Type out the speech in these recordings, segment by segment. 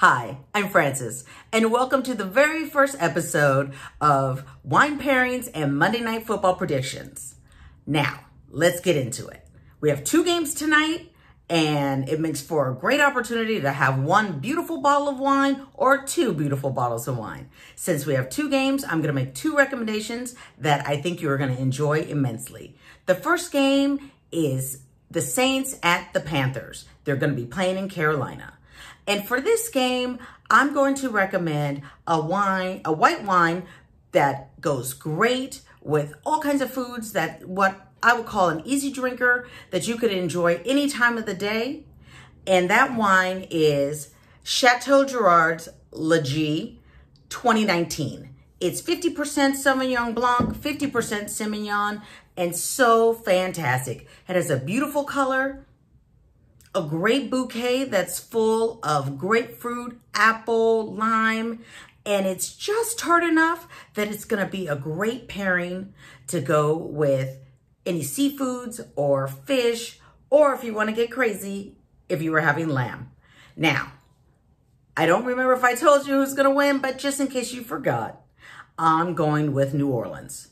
Hi, I'm Frances, and welcome to the very first episode of Wine Pairings and Monday Night Football Predictions. Now, let's get into it. We have two games tonight, and it makes for a great opportunity to have one beautiful bottle of wine or two beautiful bottles of wine. Since we have two games, I'm going to make two recommendations that I think you're going to enjoy immensely. The first game is the Saints at the Panthers. They're going to be playing in Carolina. And for this game, I'm going to recommend a wine, a white wine that goes great with all kinds of foods that what I would call an easy drinker that you could enjoy any time of the day. And that wine is Chateau Guiraud's Lagy 2019. It's 50% Sauvignon Blanc, 50% Semillon, and so fantastic. It has a beautiful color, a great bouquet that's full of grapefruit, apple, lime, and it's just tart enough that it's gonna be a great pairing to go with any seafoods or fish, or if you wanna get crazy, if you were having lamb. Now, I don't remember if I told you who's gonna win, but just in case you forgot, I'm going with New Orleans.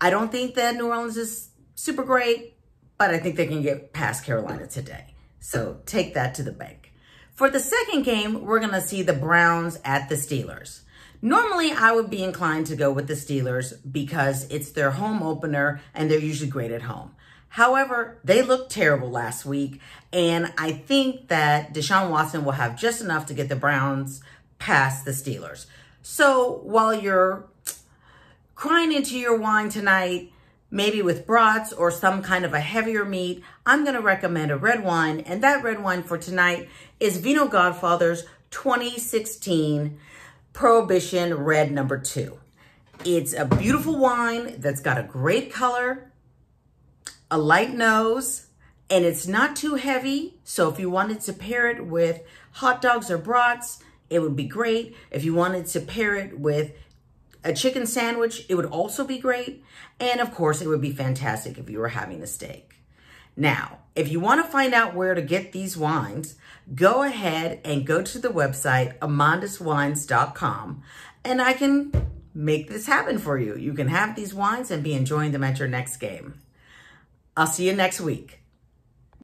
I don't think that New Orleans is super great, but I think they can get past Carolina today. So take that to the bank. For the second game, we're going to see the Browns at the Steelers. Normally, I would be inclined to go with the Steelers because it's their home opener and they're usually great at home. However, they looked terrible last week, and I think that Deshaun Watson will have just enough to get the Browns past the Steelers. So while you're crying into your wine tonight, maybe with brats or some kind of a heavier meat, I'm going to recommend a red wine. And that red wine for tonight is Vino Godfather's 2016 Prohibition Red Number 2. It's a beautiful wine that's got a great color, a light nose, and it's not too heavy. So if you wanted to pair it with hot dogs or brats, it would be great. If you wanted to pair it with a chicken sandwich, it would also be great. And of course, it would be fantastic if you were having a steak. Now, if you want to find out where to get these wines, go ahead and go to the website amanduswines.com and I can make this happen for you. You can have these wines and be enjoying them at your next game. I'll see you next week.